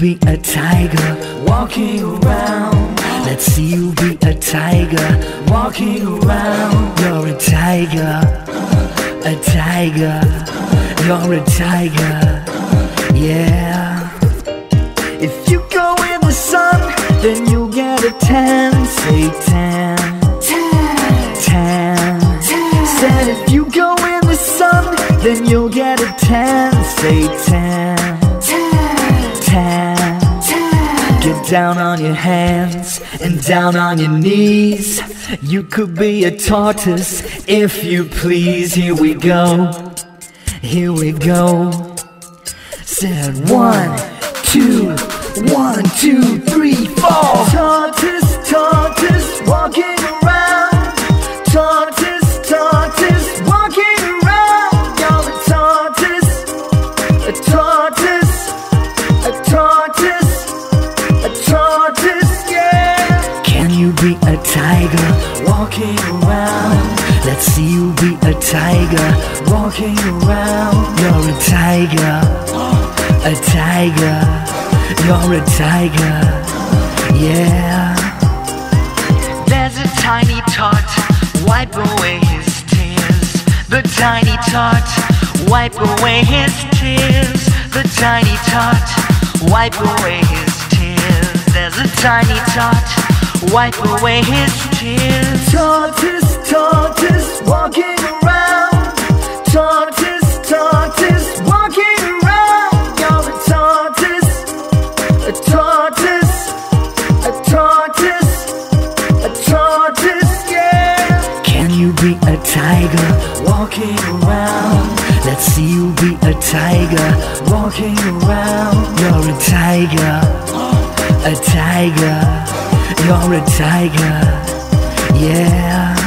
be a tiger walking around? Let's see you be a tiger walking around. You're a tiger, a tiger. You're a tiger, yeah. If you go in the sun, then you'll get a tan. Say tan, tan. Said if you go in the sun, then you'll get a tan. Say tan, tan. Down on your hands and down on your knees. You could be a tortoise if you please. Here we go, here we go. Said one, two, one, two, three, four. See you be a tiger walking around. You're a tiger, a tiger. You're a tiger, yeah. There's a tiny tot, wipe away his tears. The tiny tot, wipe away his tears. The tiny tot, wipe away his tears. There's a tiny tot, wipe away his tears. A tortoise, a tortoise, a tortoise, yeah. Can you be a tiger walking around? Let's see you be a tiger walking around. You're a tiger, a tiger. You're a tiger, yeah.